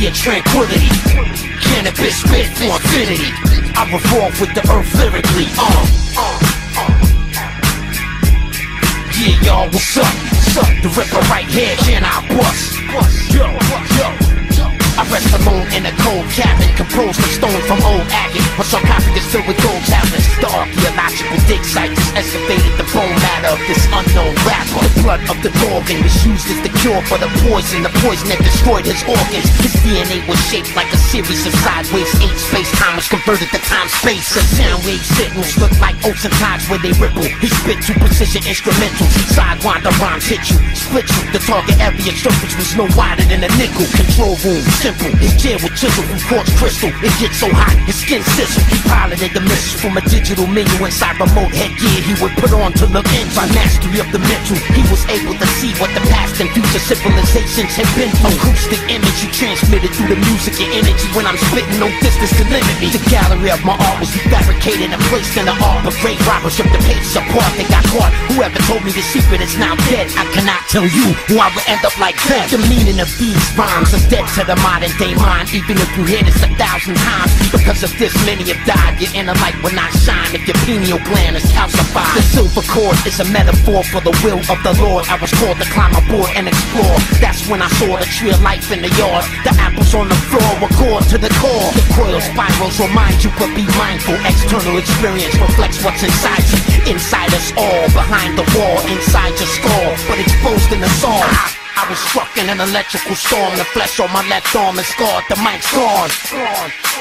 sea of tranquility. Canibus spit for infinity. I revolve with the earth lyrically. Uh, uh, uh. Yeah, y'all, what's up? What's up? The ripper right here, can I bust? Yo, yo. I rest alone in a cold cabin, composed of stone from old agate. My sarcophagus filled with gold tablets. The archaeological dig site just excavated the bone matter of this unknown rapper. The blood of the Gorgon was used as the cure for the poison. The poison that destroyed his organs. His DNA was shaped like a series of sideways eight space time timers converted to time space. The sound wave signals look like ocean tides where they ripple. He spit two precision instrumentals. Sidewinder rhymes hit you, split you. The target area surface was no wider than a nickel. Control room simple. His chair with chisel from quartz crystal. It gets so hot, his skin sizzle. He the missiles from a digital menu inside remote headgear he would put on to look in. By mastery of the mental, he was able to see what the past and future civilizations had been through. Acoustic image he transmitted through the music and energy. When I'm spitting, no distance can limit me. The gallery of my art was fabricated and placed in the art. But great robbers ripped the pages apart. They got Whoever told me the secret is now dead. I cannot tell you who I would end up like them. The meaning of these rhymes is dead to the modern day mind, even if you hear this a thousand times. Because of this, many have died. Your inner light will not shine if your pineal gland is calcified. The silver cord is a metaphor for the will of the Lord. I was called to climb aboard and explore. That's when I saw the tree of life in the yard. The apples on the floor were core to the core. The coil spirals remind you, but be mindful. External experience reflects what's inside you. Inside all, behind the wall, inside your skull, but exposed in the soul. I was struck in an electrical storm. The flesh on my left arm is scarred. The mic's gone.